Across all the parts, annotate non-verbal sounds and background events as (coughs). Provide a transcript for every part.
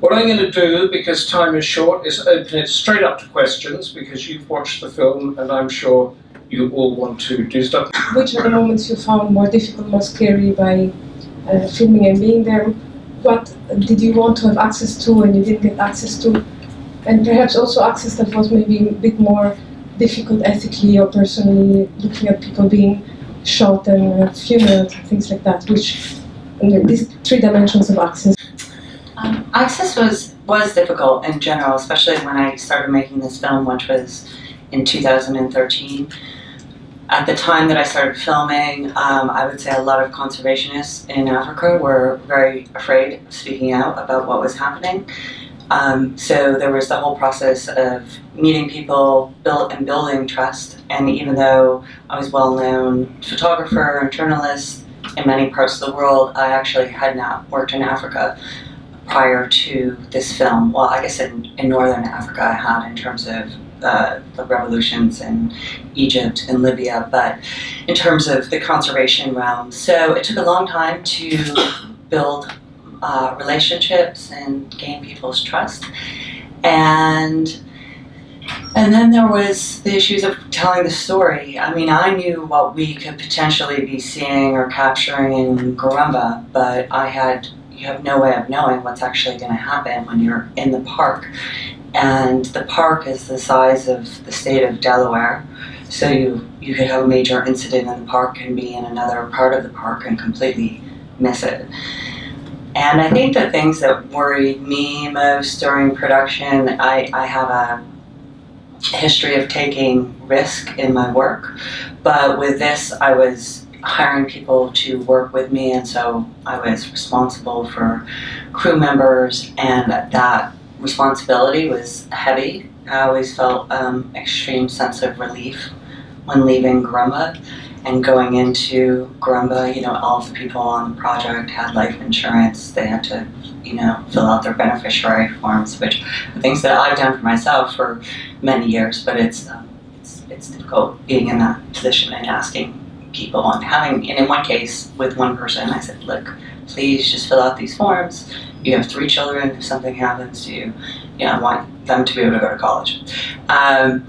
What I'm going to do, because time is short, is open it straight up to questions because you've watched the film and I'm sure you all want to do stuff. Which are the moments you found more difficult, more scary by uh, filming and being there? What did you want to have access to and you didn't get access to? And perhaps also access that was maybe a bit more difficult ethically or personally, looking at people being shot and uh, funerals and things like that, which these three dimensions of access. Access was was difficult in general, especially when I started making this film, which was in 2013. At the time that I started filming, um, I would say a lot of conservationists in Africa were very afraid of speaking out about what was happening. Um, so there was the whole process of meeting people, build and building trust. And even though I was well-known photographer and journalist in many parts of the world, I actually had not worked in Africa prior to this film. Well, I guess in, in Northern Africa I had in terms of uh, the revolutions in Egypt and Libya, but in terms of the conservation realm. So it took a long time to build uh, relationships and gain people's trust. And and then there was the issues of telling the story. I mean, I knew what we could potentially be seeing or capturing in Garamba, but I had you have no way of knowing what's actually going to happen when you're in the park. And the park is the size of the state of Delaware. So you, you could have a major incident in the park and be in another part of the park and completely miss it. And I think the things that worried me most during production, I, I have a history of taking risk in my work, but with this I was hiring people to work with me and so I was responsible for crew members and that responsibility was heavy. I always felt um, extreme sense of relief when leaving Garamba and going into Grumba. you know, all of the people on the project had life insurance. They had to, you know, fill out their beneficiary forms, which are things that I've done for myself for many years, but it's, um, it's, it's difficult being in that position and asking people and having, and in one case with one person, I said, look, please just fill out these forms. You have three children. If something happens to you, you know, I want them to be able to go to college. Um,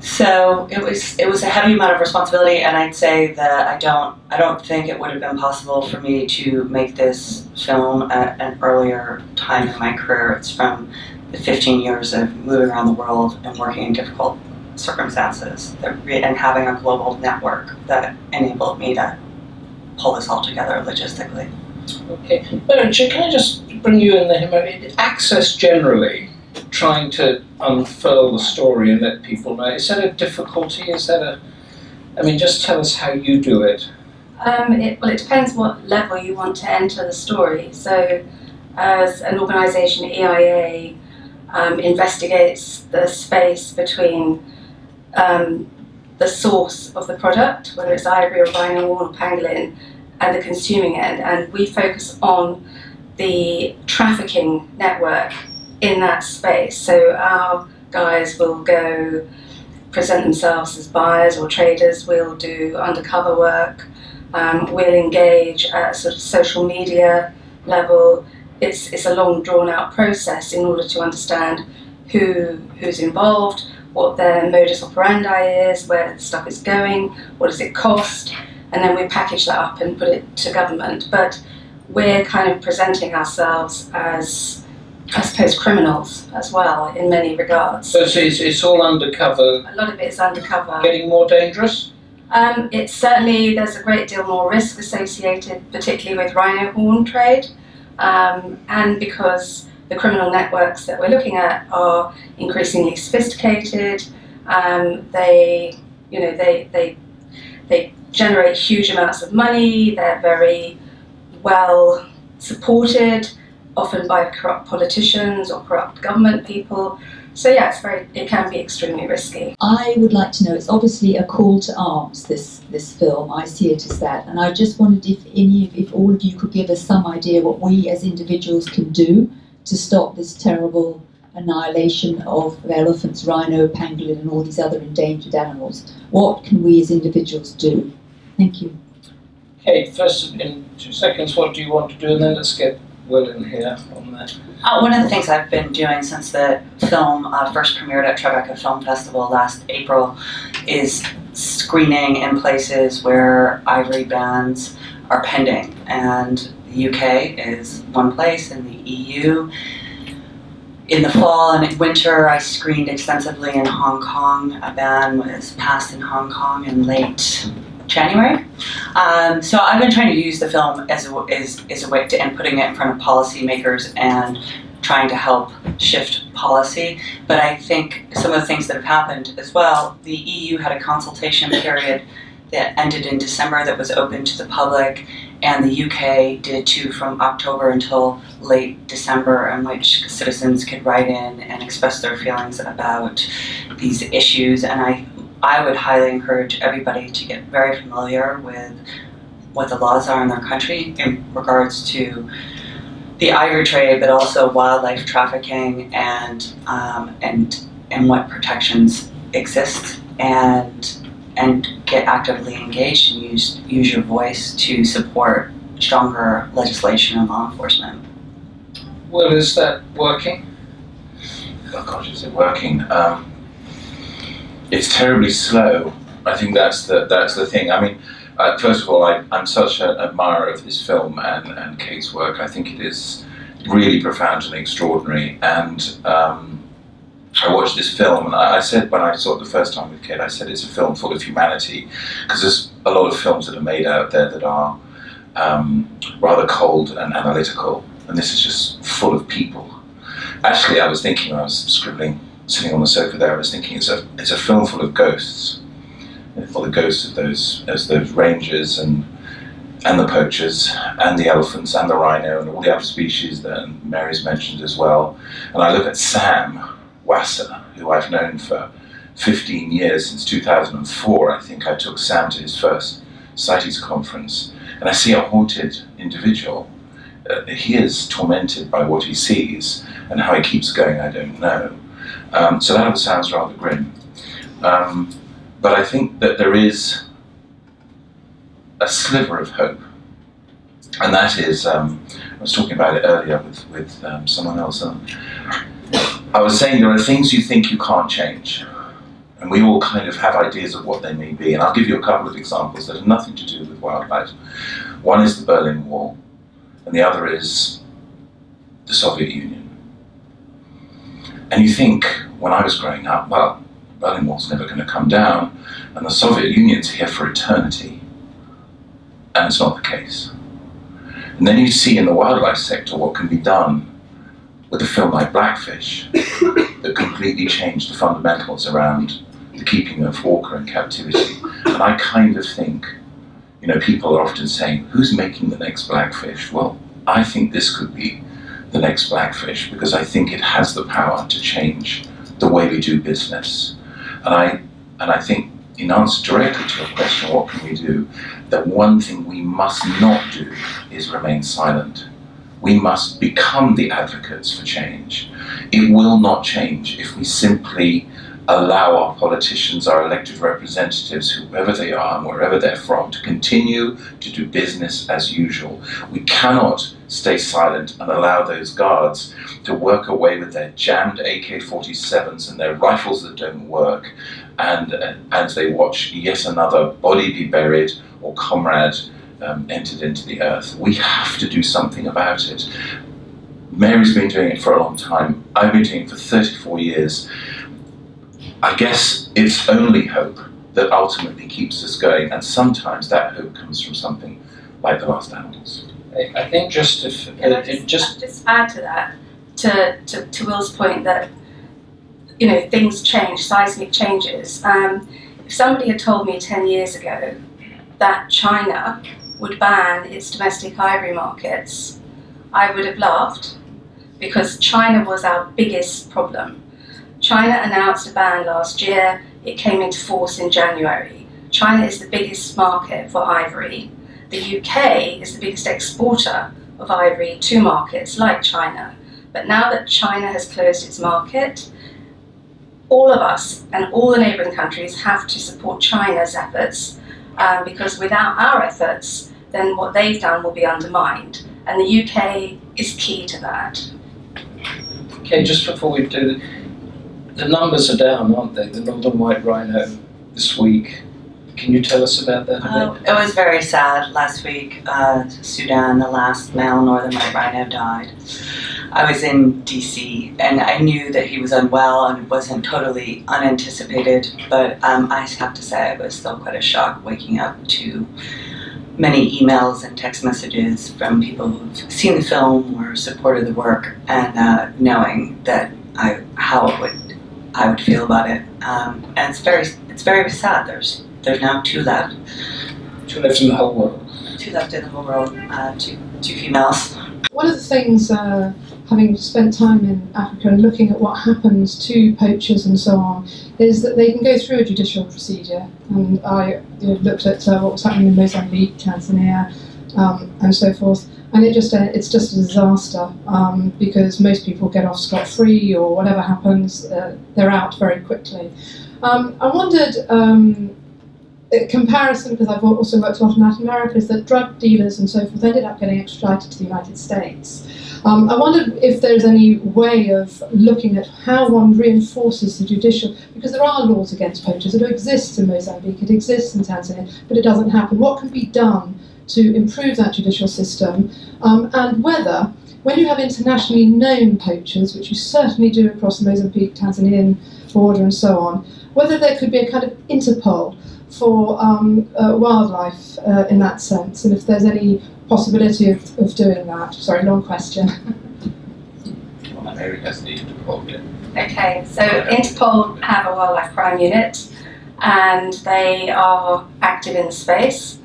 so it was it was a heavy amount of responsibility, and I'd say that I don't I don't think it would have been possible for me to make this film at an earlier time in my career. It's from the 15 years of moving around the world and working in difficult circumstances and having a global network that enabled me to pull this all together logistically. Okay, but can I just bring you in there? Access generally trying to unfurl the story and let people know. Is that a difficulty? Is that a, I mean, just tell us how you do it. Um, it well, it depends what level you want to enter the story. So, as an organisation, EIA um, investigates the space between um, the source of the product, whether it's ivory or rhino or pangolin, and the consuming end, and we focus on the trafficking network in that space. So our guys will go present themselves as buyers or traders, we'll do undercover work, um, we'll engage at sort of social media level. It's, it's a long drawn out process in order to understand who, who's involved, what their modus operandi is, where the stuff is going, what does it cost, and then we package that up and put it to government. But we're kind of presenting ourselves as I suppose, criminals as well in many regards. So it's, it's all undercover. A lot of it is undercover. Getting more dangerous? Um, it's certainly, there's a great deal more risk associated, particularly with rhino horn trade, um, and because the criminal networks that we're looking at are increasingly sophisticated. Um, they, you know, they, they, they generate huge amounts of money. They're very well supported often by corrupt politicians or corrupt government people. So yeah, it's very, it can be extremely risky. I would like to know, it's obviously a call to arms, this, this film, I see it as that, and I just wondered if any, if all of you could give us some idea what we as individuals can do to stop this terrible annihilation of elephants, rhino, pangolin and all these other endangered animals. What can we as individuals do? Thank you. Okay, first in two seconds, what do you want to do, and then let's get Will in here on that? Uh, one of the things I've been doing since the film uh, first premiered at Tribeca Film Festival last April is screening in places where ivory bans are pending. And the UK is one place, and the EU. In the fall and winter, I screened extensively in Hong Kong. A ban was passed in Hong Kong in late January. Um, so I've been trying to use the film as a, as, as a way to, and putting it in front of policymakers and trying to help shift policy. But I think some of the things that have happened as well, the EU had a consultation period that ended in December that was open to the public, and the UK did too from October until late December, in which citizens could write in and express their feelings about these issues. And I I would highly encourage everybody to get very familiar with what the laws are in their country in regards to the ivory trade, but also wildlife trafficking and um, and and what protections exist, and and get actively engaged and use use your voice to support stronger legislation and law enforcement. Well, is that working? Oh gosh, is it working? Um, it's terribly slow. I think that's the that's the thing. I mean, uh, first of all, I, I'm such an admirer of this film and, and Kate's work. I think it is really profound and extraordinary. And um, I watched this film, and I, said when I saw it the first time with Kate, I said it's a film full of humanity because there's a lot of films that are made out there that are um, rather cold and analytical, and this is just full of people. Actually, I was thinking, I was scribbling sitting on the sofa there, I was thinking it's a it's a film full of ghosts, full of ghosts of those as those rangers and and the poachers and the elephants and the rhino and all the other species that Mary's mentioned as well. And I look at Sam Wasser, who I've known for 15 years since 2004. I think I took Sam to his first CITES conference, and I see a haunted individual. Uh, he is tormented by what he sees, and how he keeps going, I don't know. Um, so that sounds rather grim. Um, but I think that there is a sliver of hope. And that is, um, I was talking about it earlier with, with um, someone else. I was saying there are things you think you can't change. And we all kind of have ideas of what they may be. And I'll give you a couple of examples that have nothing to do with wildlife. One is the Berlin Wall, and the other is the Soviet Union. And you think, when I was growing up, well, Berlin Wall's never going to come down, and the Soviet Union's here for eternity. And it's not the case. And then you see in the wildlife sector what can be done with a film like Blackfish (coughs) that completely changed the fundamentals around the keeping of orca in captivity. And I kind of think, you know, people are often saying, who's making the next Blackfish? Well, I think this could be the next Blackfish because I think it has the power to change the way we do business. And I, and I think, in answer directly to your question, what can we do? That one thing we must not do is remain silent. We must become the advocates for change. It will not change if we simply allow our politicians, our elected representatives, whoever they are and wherever they're from, to continue to do business as usual. We cannot stay silent and allow those guards to work away with their jammed AK 47s and their rifles that don't work, and uh, as they watch yet another body be buried or comrade um, entered into the earth. We have to do something about it. Mary's been doing it for a long time. I've been doing it for 34 years. I guess it's only hope that ultimately keeps us going, and sometimes that hope comes from something like the last animals. I think just if uh, just, just just add to that, to, to, to Will's point that you know things change, seismic changes. Um, if somebody had told me ten years ago that China would ban its domestic ivory markets, I would have laughed because China was our biggest problem. China announced a ban last year, it came into force in January. China is the biggest market for ivory. The UK is the biggest exporter of ivory to markets like China. But now that China has closed its market, all of us and all the neighbouring countries have to support China's efforts um, because without our efforts, then what they've done will be undermined. And the UK is key to that. Okay, just before we do, the, the numbers are down, aren't they? The northern white rhino this week. Can you tell us about that a Uh, it was very sad. Last week, uh, Sudan, the last male northern white rhino, died. I was in DC and I knew that he was unwell and it wasn't totally unanticipated, but um, I have to say it was still quite a shock waking up to many emails and text messages from people who've seen the film or supported the work and uh, knowing that I how it would I would feel about it. Um, and it's very it's very sad. There's there's now two left Two left in the whole world. two left in the whole world, uh, two, two females. One of the things, uh, having spent time in Africa and looking at what happens to poachers and so on, is that they can go through a judicial procedure. And I you know, looked at uh, what was happening in Mozambique, Tanzania, um, and so forth. And it just uh, it's just a disaster um, because most people get off scot free or whatever happens, uh, they're out very quickly. Um, I wondered. Um, comparison, because I've also worked a lot in Latin America, is that drug dealers and so forth ended up getting extradited to the United States. Um, I wonder if there's any way of looking at how one reinforces the judicial, because there are laws against poachers. It exists in Mozambique, it exists in Tanzania, but it doesn't happen. What can be done to improve that judicial system, um, and whether, when you have internationally known poachers, which you certainly do across the Mozambique Tanzanian border and so on, whether there could be a kind of Interpol for um, uh, wildlife uh, in that sense, and if there's any possibility of, of doing that. Sorry, long question. Well, Mary has the Interpol bit. Okay, so Interpol have a wildlife crime unit and they are active in the space.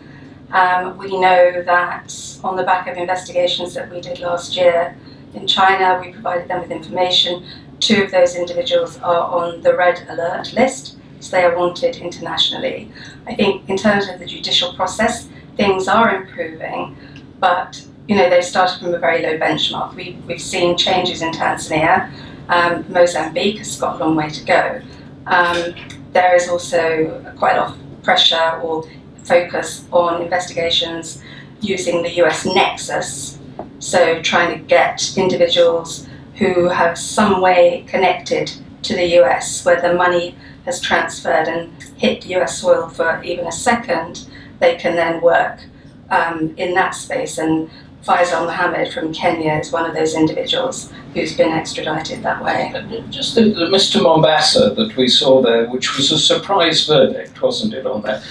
Um, we know that on the back of investigations that we did last year in China, we provided them with information. Two of those individuals are on the red alert list, so they are wanted internationally. I think in terms of the judicial process, things are improving, but you know they've started from a very low benchmark. We, we've seen changes in Tanzania. Um, Mozambique has got a long way to go. Um, there is also quite a lot of pressure or focus on investigations using the US Nexus, so trying to get individuals who have some way connected to the US, where the money has transferred and hit US soil for even a second, they can then work um, in that space. And Faisal Mohammed from Kenya is one of those individuals who's been extradited that way. Just the, the Mr. Mombasa that we saw there, which was a surprise verdict, wasn't it, on that?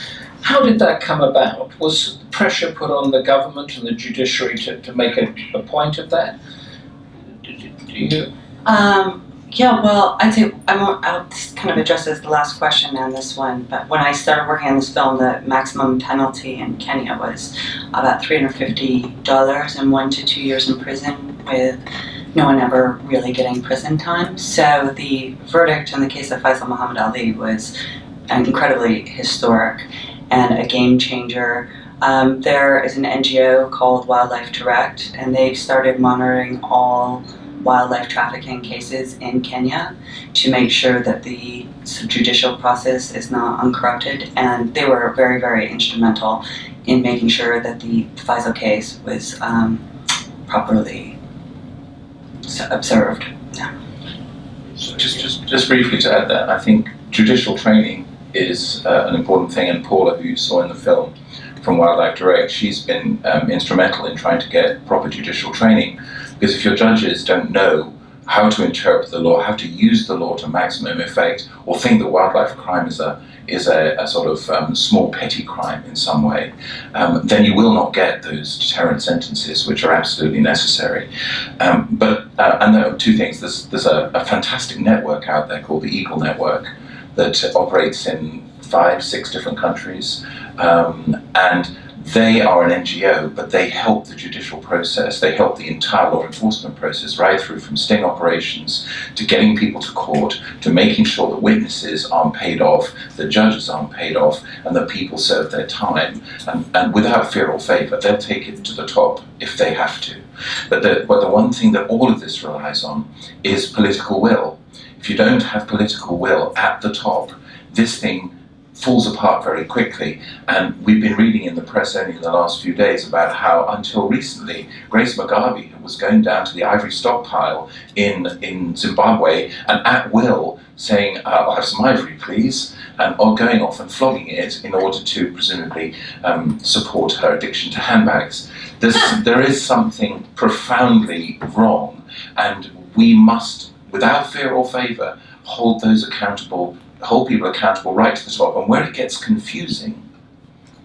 How did that come about? Was pressure put on the government and the judiciary to, to make a, a point of that? Do, do- do you? Um, yeah, well, I'd say I won't. I'll kind of addresses the last question and this one. But when I started working on this film, the maximum penalty in Kenya was about three hundred fifty dollars and one to two years in prison, with no one ever really getting prison time. So the verdict in the case of Faisal Muhammad Ali was an incredibly historic and a game changer. Um, there is an NGO called Wildlife Direct, and they've started monitoring all wildlife trafficking cases in Kenya to make sure that the judicial process is not uncorrupted. And they were very, very instrumental in making sure that the Faisal case was um, properly observed. So just, just, just briefly to add that, I think judicial training is uh, an important thing, and Paula, who you saw in the film from Wildlife Direct, she's been um, instrumental in trying to get proper judicial training. Because if your judges don't know how to interpret the law, how to use the law to maximum effect, or think that wildlife crime is a is a, a sort of um, small petty crime in some way, um, then you will not get those deterrent sentences, which are absolutely necessary. Um, but uh, and there are two things. There's there's a, a fantastic network out there called the Eagle Network that operates in five, six different countries, um, and they are an NGO, but they help the judicial process. They help the entire law enforcement process, right through from sting operations to getting people to court, to making sure that witnesses aren't paid off, the judges aren't paid off, and that people serve their time. And, and without fear or favour, they'll take it to the top if they have to. But the, but the one thing that all of this relies on is political will. If you don't have political will at the top, this thing falls apart very quickly. And we've been reading in the press only in the last few days about how, until recently, Grace Mugabe was going down to the ivory stockpile in, in Zimbabwe and at will saying, uh, I'll have some ivory, please, and or going off and flogging it in order to presumably um, support her addiction to handbags. There's, there is something profoundly wrong, and we must, without fear or favour, hold those accountable hold people accountable right to the top. And where it gets confusing,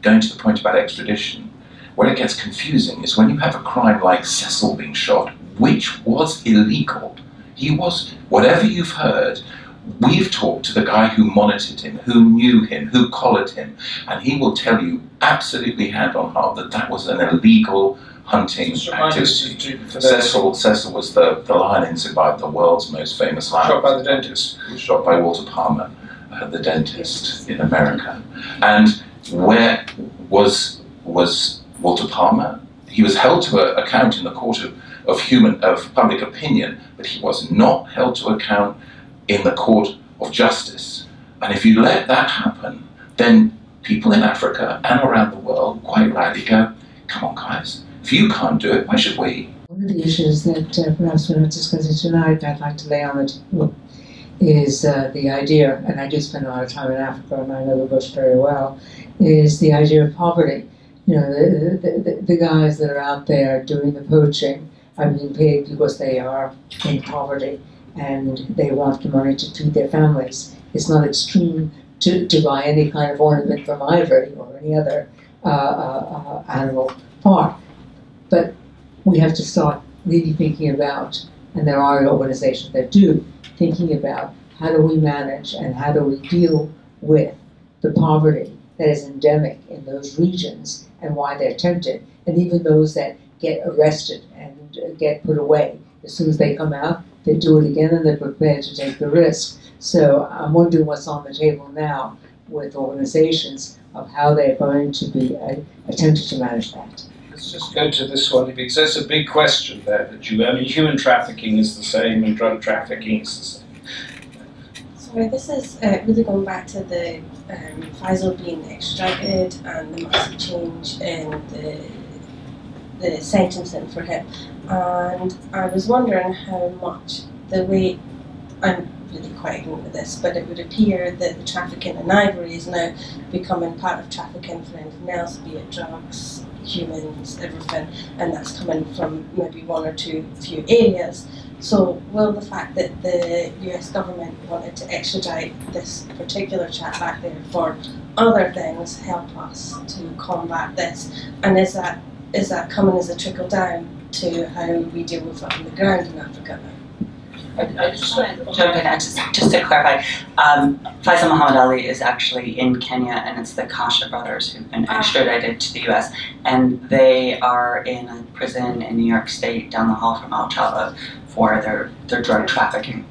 going to the point about extradition, where it gets confusing is when you have a crime like Cecil being shot, which was illegal. He was, whatever you've heard, we've talked to the guy who monitored him, who knew him, who collared him, and he will tell you absolutely hand on heart that that was an illegal hunting activity. Cecil, Cecil was the, the lion in Zimbabwe, the world's most famous lion. Shot by the dentist. Shot by Walter Palmer uh, the dentist in America. And where was was Walter Palmer? He was held to account in the court of, of human of public opinion, but he was not held to account in the court of justice. And if you let that happen, then people in Africa and around the world quite rightly go, come on guys, if you can't do it, why should we? One of the issues that uh, perhaps we're not discussing tonight, I'd like to lay on the table is uh, the idea, and I do spend a lot of time in Africa and I know the bush very well, is the idea of poverty. You know, the, the, the guys that are out there doing the poaching are being paid because they are in poverty and they want the money to feed their families. It's not extreme to, to buy any kind of ornament from ivory or any other uh, uh, uh animal part. But we have to start really thinking about, and there are organizations that do, thinking about how do we manage and how do we deal with the poverty that is endemic in those regions and why they're tempted, and even those that get arrested and get put away. As soon as they come out, they do it again and they're prepared to take the risk. So I'm wondering what's on the table now with organizations of how they're going to be uh, attempting to manage that. Let's just go to this one because that's a big question there. That you, I mean, human trafficking is the same and drug trafficking is the same. Sorry, this is uh, really going back to the um, Faisal being extradited and the massive change in the the sentencing for him. And I was wondering how much the way I'm really quite ignorant with this, but it would appear that the trafficking in ivory is now becoming part of trafficking for anything else, be it drugs, humans, everything, and that's coming from maybe one or two few areas. So, will the fact that the US government wanted to extradite this particular chap back there for other things help us to combat this? And is that is that coming as a trickle down to how we deal with it on the ground in Africa now? I, I just want to jump in and just, just to clarify. Um, Faisal Muhammad Ali is actually in Kenya, and it's the Akasha brothers who've been ah. extradited to the U.S. and they are in a prison in New York State, down the hall from El Chapo, for their their drug trafficking.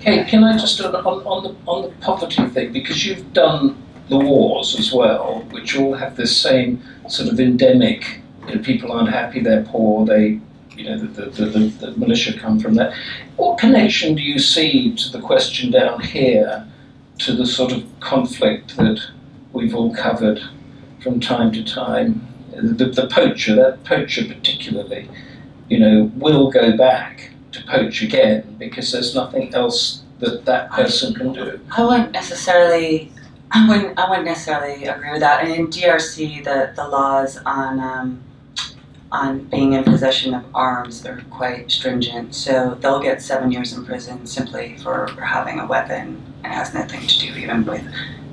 Hey, can I just on, on the on the poverty thing because you've done the wars as well, which all have this same sort of endemic. You know, people aren't happy, they're poor, they you know, the, the, the, the, militia come from that. What connection do you see to the question down here to the sort of conflict that we've all covered from time to time? The, the poacher, that poacher particularly, you know, will go back to poach again because there's nothing else that that person can do. I wouldn't necessarily. I wouldn't. I wouldn't necessarily agree with that. And in DRC, the the laws on um, on being in possession of arms are quite stringent. So they'll get seven years in prison simply for, having a weapon and has nothing to do even with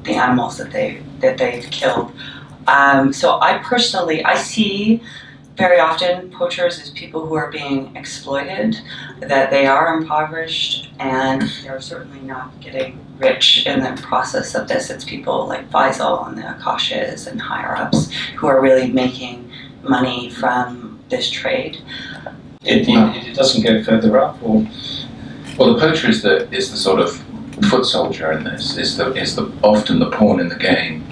the animals that they that they've killed. Um, so I personally I see very often poachers as people who are being exploited, that they are impoverished and they're certainly not getting rich in the process of this. It's people like Faisal and the Akashas and higher ups who are really making money from this trade. It, it, it doesn't go further up, or well, the poacher is the is the sort of foot soldier in this. Is the is the often the pawn in the game,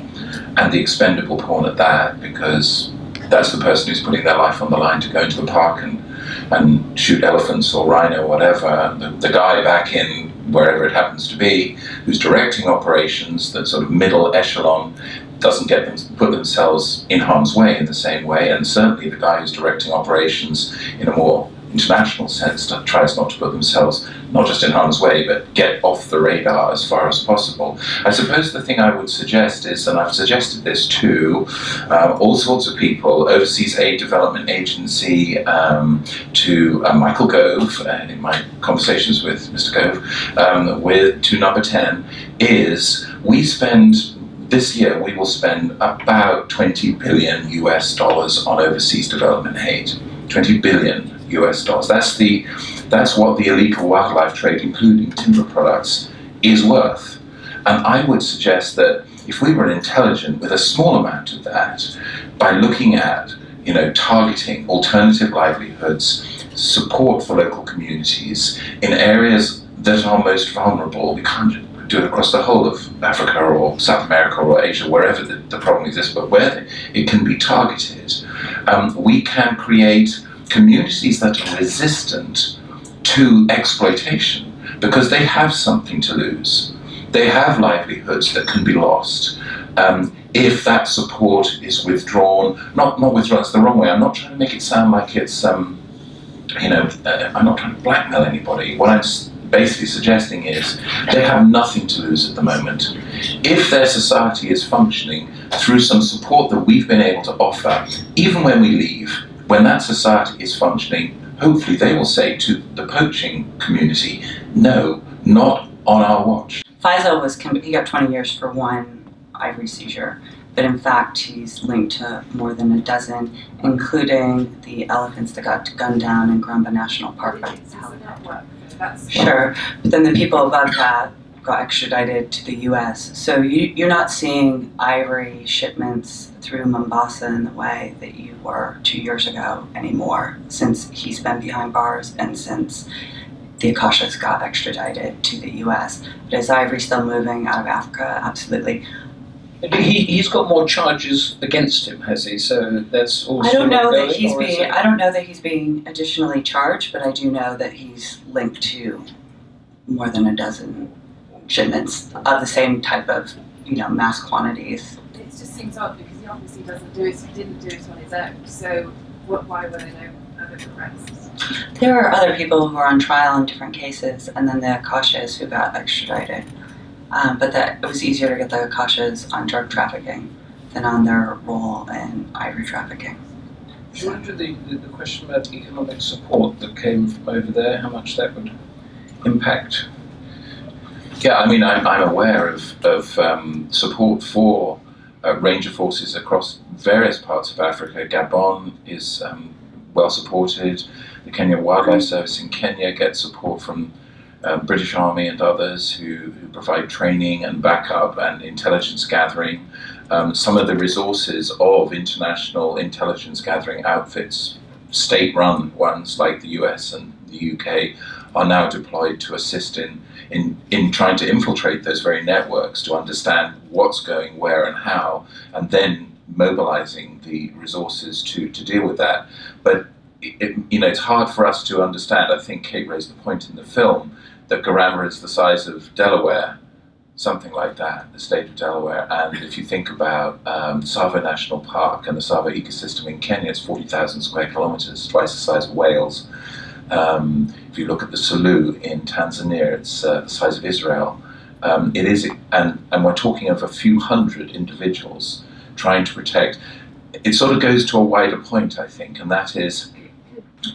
and the expendable pawn at that, because that's the person who's putting their life on the line to go into the park and and shoot elephants or rhino or whatever. The, the guy back in wherever it happens to be, who's directing operations, that sort of middle echelon, doesn't get them put themselves in harm's way in the same way, and certainly the guy who's directing operations in a more international sense tries not to put themselves not just in harm's way, but get off the radar as far as possible. I suppose the thing I would suggest is, and I've suggested this to uh, all sorts of people, Overseas Aid Development Agency, um, to uh, Michael Gove, uh, in my conversations with Mr. Gove, um, with to Number 10, is we spend this year we will spend about 20 billion US dollars on overseas development aid. 20 billion US dollars. That's the that's what the illegal wildlife trade, including timber products, is worth. And I would suggest that if we were intelligent with a small amount of that, by looking at you know targeting alternative livelihoods, support for local communities in areas that are most vulnerable, we can't do it across the whole of Africa or South America or Asia, wherever the, the problem exists, but where it can be targeted, um, we can create communities that are resistant to exploitation because they have something to lose. They have livelihoods that can be lost. Um, if that support is withdrawn, not not withdrawn, it's the wrong way. I'm not trying to make it sound like it's, um, you know, uh, I'm not trying to blackmail anybody. What I'm basically suggesting is they have nothing to lose at the moment. If their society is functioning through some support that we've been able to offer, even when we leave, when that society is functioning, hopefully they will say to the poaching community, no, not on our watch. Faisal was he got 20 years for one ivory seizure, but in fact he's linked to more than a dozen, including the elephants that got gunned down in Garamba National Park. Sure, but then the people above that got extradited to the U.S. So you, you're not seeing ivory shipments through Mombasa in the way that you were two years ago anymore, since he's been behind bars and since the Akashas got extradited to the U.S. But is ivory still moving out of Africa? Absolutely. He, he's got more charges against him, has he? So that's also. I don't know that he's being. it- I don't know that he's being additionally charged, but I do know that he's linked to more than a dozen shipments of the same type of, you know, mass quantities. It just seems odd because he obviously doesn't do it, he didn't do it on his own. So what, why were there no other arrests? There are other people who are on trial in different cases, and then the Akashas who got extradited. Um, but that it was easier to get the Akashas on drug trafficking than on their role in ivory trafficking. Do you wonder the, the, the question about economic support that came from over there, how much that would impact? Yeah, I mean, I'm, I'm aware of, of um, support for uh, ranger forces across various parts of Africa. Gabon is um, well supported. The Kenya Wildlife Service in Kenya gets support from um, British Army and others who, who provide training and backup and intelligence gathering. Um, some of the resources of international intelligence gathering outfits, state run ones like the US and the UK, are now deployed to assist in, in, in trying to infiltrate those very networks to understand what's going where and how, and then mobilizing the resources to, to deal with that. But it, you know, it's hard for us to understand. I think Kate raised the point in the film that Garamba is the size of Delaware, something like that, the state of Delaware. And if you think about um, National Park and the Tsavo ecosystem in Kenya, it's 40,000 square kilometers, twice the size of Wales. Um, if you look at the Selous in Tanzania, it's uh, the size of Israel. Um, it is, and, and we're talking of a few hundred individuals trying to protect. It sort of goes to a wider point, I think, and that is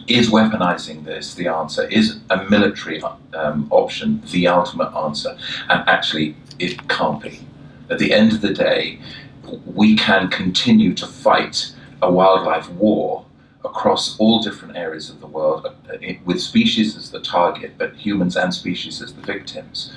is weaponizing this the answer? Is a military um, option the ultimate answer? And actually, it can't be. At the end of the day, we can continue to fight a wildlife war across all different areas of the world uh, with species as the target, but humans and species as the victims.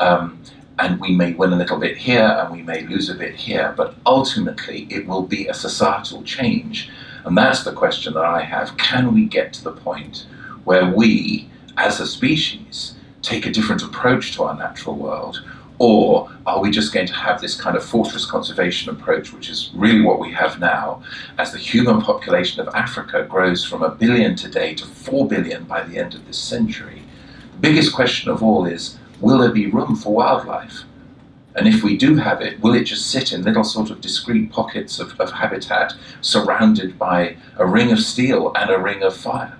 Um, and we may win a little bit here and we may lose a bit here, but ultimately it will be a societal change. And that's the question that I have. Can we get to the point where we, as a species, take a different approach to our natural world? Or are we just going to have this kind of fortress conservation approach, which is really what we have now, as the human population of Africa grows from a billion today to four billion by the end of this century? The biggest question of all is will there be room for wildlife? And if we do have it, will it just sit in little sort of discrete pockets of, of habitat surrounded by a ring of steel and a ring of fire?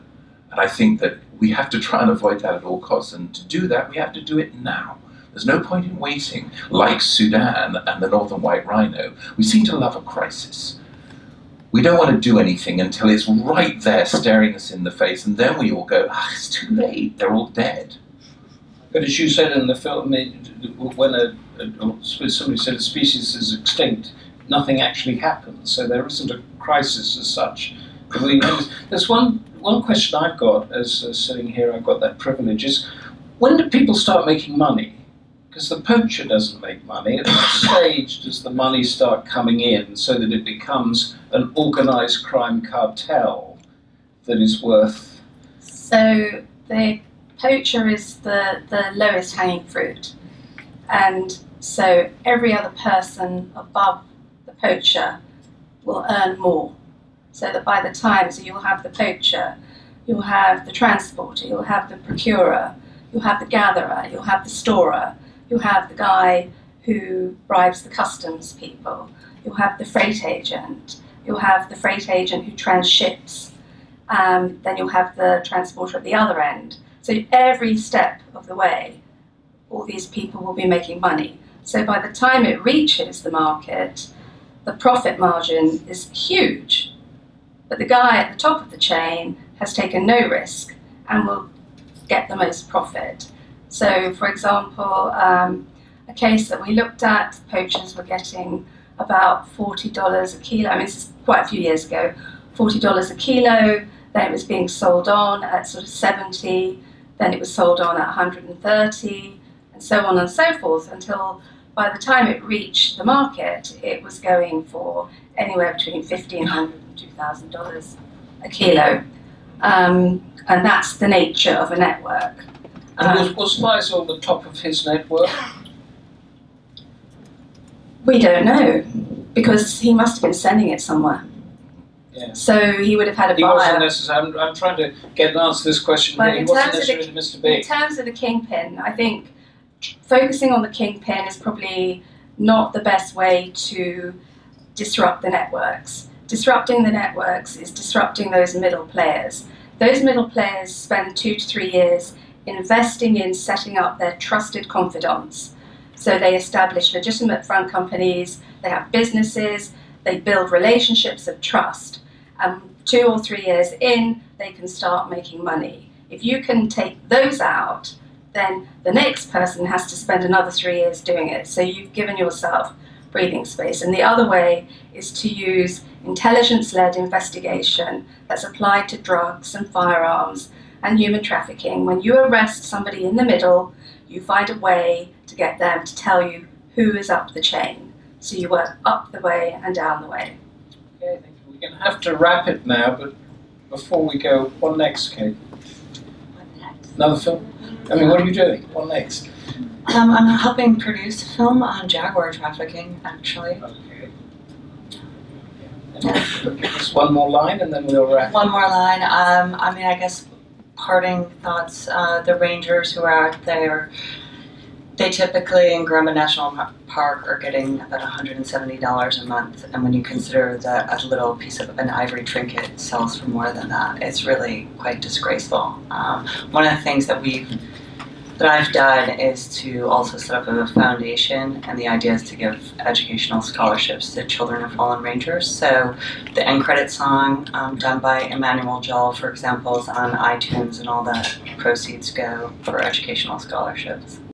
And I think that we have to try and avoid that at all costs. And to do that, we have to do it now. There's no point in waiting, like Sudan and the northern white rhino. We seem to love a crisis. We don't want to do anything until it's right there staring us in the face, and then we all go, ah, it's too late, they're all dead. But as you said in the film, when a, somebody said a species is extinct, nothing actually happens. So there isn't a crisis as such. There's one one question I've got as uh, sitting here. I've got that privilege. Is when do people start making money? Because the poacher doesn't make money. At what stage does the money start coming in so that it becomes an organised crime cartel that is worth? So the poacher is the, the lowest hanging fruit. And so every other person above the poacher will earn more. So that by the time, so you'll have the poacher, you'll have the transporter, you'll have the procurer, you'll have the gatherer, you'll have the storer, you'll have the guy who bribes the customs people, you'll have the freight agent, you'll have the freight agent who transships, um, then you'll have the transporter at the other end. So every step of the way, all these people will be making money. So by the time it reaches the market, the profit margin is huge. But the guy at the top of the chain has taken no risk and will get the most profit. So, for example, um, a case that we looked at, poachers were getting about $40 a kilo. I mean, this is quite a few years ago. $40 a kilo, then it was being sold on at sort of 70 then it was sold on at 130, and so on and so forth until by the time it reached the market, it was going for anywhere between $1,500 and $2,000 a kilo. Um, and that's the nature of a network. And um, was, was Faisal the top of his network? We don't know, because he must have been sending it somewhere. Yeah. So he would have had a he buyer. wasn't necessarily. I'm, I'm trying to get an answer to this question. But he wasn't necessarily the, Mr. Big. In terms of the kingpin, I think focusing on the kingpin is probably not the best way to disrupt the networks. Disrupting the networks is disrupting those middle players. Those middle players spend two to three years investing in setting up their trusted confidants. So they establish legitimate front companies, they have businesses, they build relationships of trust. And two or three years in, they can start making money. If you can take those out, then the next person has to spend another three years doing it. So you've given yourself breathing space. And the other way is to use intelligence led investigation that's applied to drugs and firearms and human trafficking. When you arrest somebody in the middle, you find a way to get them to tell you who is up the chain. So you work up the way and down the way. Okay, we're going to have to wrap it now, but before we go, what next, Kate? Another film? I mean, what are you doing? What next? Um, I'm helping produce a film on jaguar trafficking, actually. Just one more line and then we'll wrap. One more line. Um, I mean, I guess parting thoughts. Uh, the rangers who are out there they typically in Garamba National Park are getting about $170 a month, and when you consider that a little piece of an ivory trinket sells for more than that, it's really quite disgraceful. Um, one of the things that we've that I've done is to also set up a foundation, and the idea is to give educational scholarships to children of fallen rangers. So the end credit song um, done by Emmanuel Jal, for example, is on iTunes, and all the proceeds go for educational scholarships.